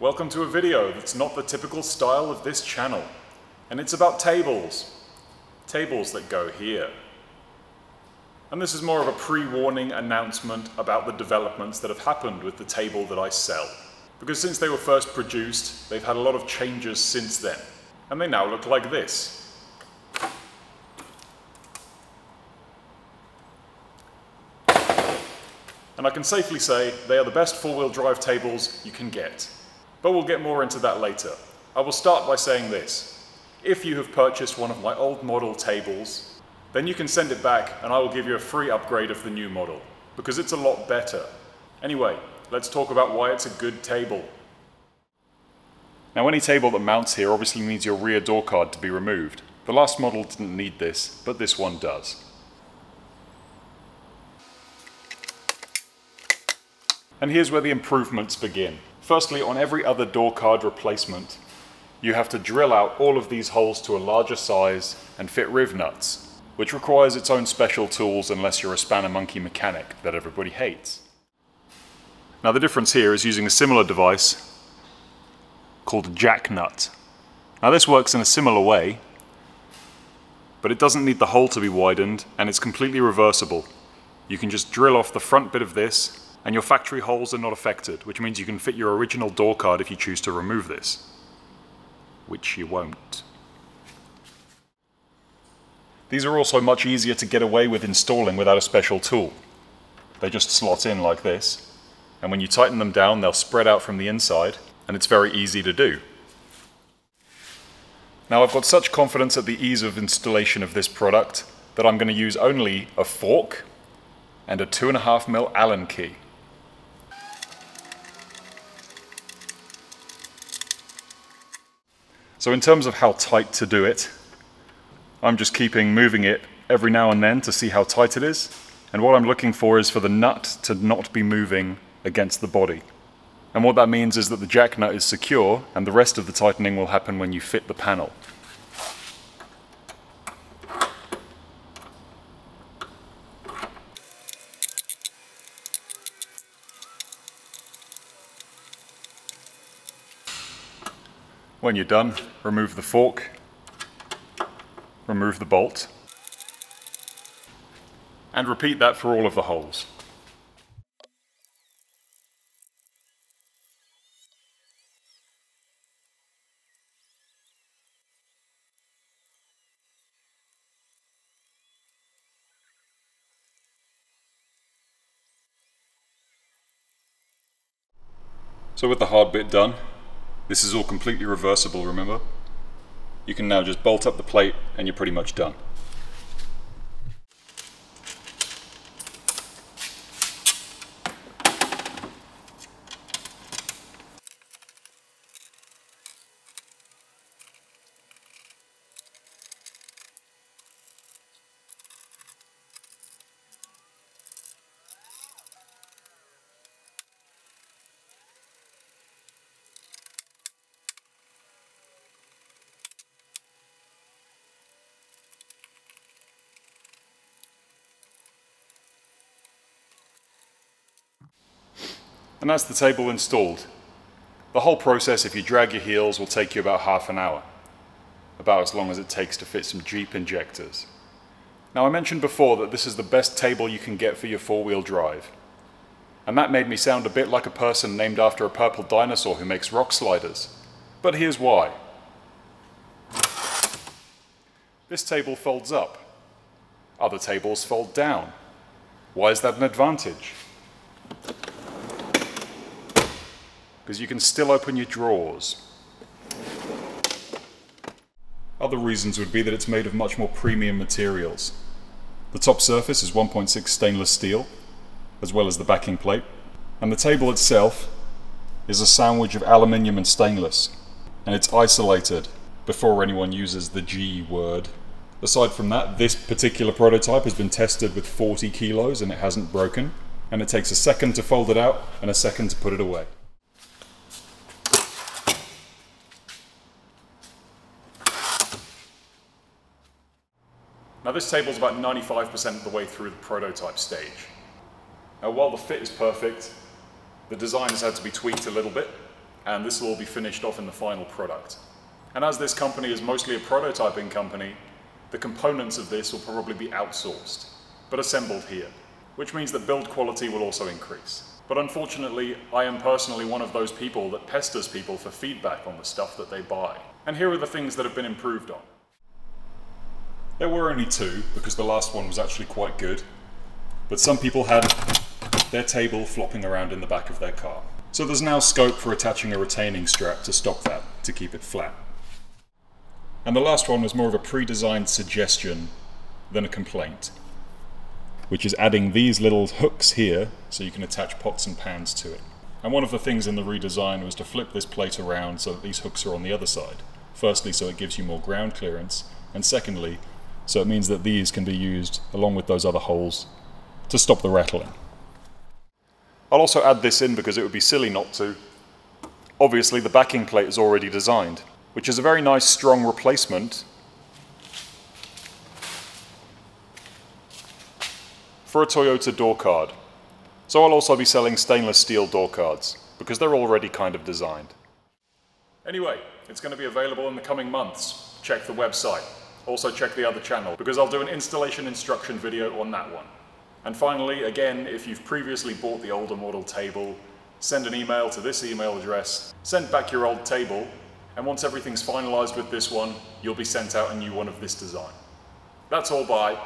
Welcome to a video that's not the typical style of this channel. And it's about tables. Tables that go here. And this is more of a pre-warning announcement about the developments that have happened with the table that I sell. Because since they were first produced, they've had a lot of changes since then. And they now look like this. And I can safely say they are the best four-wheel drive tables you can get. But we'll get more into that later. I will start by saying this. If you have purchased one of my old model tables, then you can send it back and I will give you a free upgrade of the new model, because it's a lot better. Anyway, let's talk about why it's a good table. Now any table that mounts here obviously needs your rear door card to be removed. The last model didn't need this, but this one does. And here's where the improvements begin. Firstly, on every other door card replacement, you have to drill out all of these holes to a larger size and fit riv nuts, which requires its own special tools unless you're a spanner monkey mechanic that everybody hates. Now the difference here is using a similar device called a jack nut. Now this works in a similar way, but it doesn't need the hole to be widened and it's completely reversible. You can just drill off the front bit of this and your factory holes are not affected, which means you can fit your original door card if you choose to remove this. Which you won't. These are also much easier to get away with installing without a special tool. They just slot in like this, and when you tighten them down they'll spread out from the inside, and it's very easy to do. Now I've got such confidence at the ease of installation of this product that I'm going to use only a fork and a 2.5mm Allen key. So in terms of how tight to do it, I'm just keeping moving it every now and then to see how tight it is. And what I'm looking for is for the nut to not be moving against the body. And what that means is that the jack nut is secure and the rest of the tightening will happen when you fit the panel. When you're done, remove the fork, remove the bolt, and repeat that for all of the holes. So with the hard bit done, this is all completely reversible, remember? You can now just bolt up the plate and you're pretty much done. And that's the table installed. The whole process, if you drag your heels, will take you about half an hour. About as long as it takes to fit some Jeep injectors. Now I mentioned before that this is the best table you can get for your four-wheel drive. And that made me sound a bit like a person named after a purple dinosaur who makes rock sliders. But here's why. This table folds up. Other tables fold down. Why is that an advantage? Because you can still open your drawers. Other reasons would be that it's made of much more premium materials. The top surface is 1.6 stainless steel, as well as the backing plate, and the table itself is a sandwich of aluminium and stainless, and it's isolated before anyone uses the G word. Aside from that, this particular prototype has been tested with 40 kilos and it hasn't broken, and it takes a second to fold it out and a second to put it away. Now this table is about 95% of the way through the prototype stage. Now while the fit is perfect, the design has had to be tweaked a little bit. and this will all be finished off in the final product. And as this company is mostly a prototyping company, the components of this will probably be outsourced, but assembled here, which means that build quality will also increase. But unfortunately, I am personally one of those people that pesters people for feedback on the stuff that they buy. And here are the things that have been improved on. There were only two, because the last one was actually quite good. But some people had their table flopping around in the back of their car. So there's now scope for attaching a retaining strap to stop that, to keep it flat. And the last one was more of a pre-designed suggestion than a complaint, which is adding these little hooks here so you can attach pots and pans to it. And one of the things in the redesign was to flip this plate around so that these hooks are on the other side. Firstly, so it gives you more ground clearance, and secondly, so it means that these can be used along with those other holes to stop the rattling. I'll also add this in because it would be silly not to. Obviously, the backing plate is already designed, which is a very nice strong replacement for a Toyota door card. So I'll also be selling stainless steel door cards, because they're already kind of designed. Anyway, it's going to be available in the coming months. Check the website. Also check the other channel, because I'll do an installation instruction video on that one. And finally, again, if you've previously bought the older model table, send an email to this email address, send back your old table, and once everything's finalized with this one, you'll be sent out a new one of this design. That's all, bye.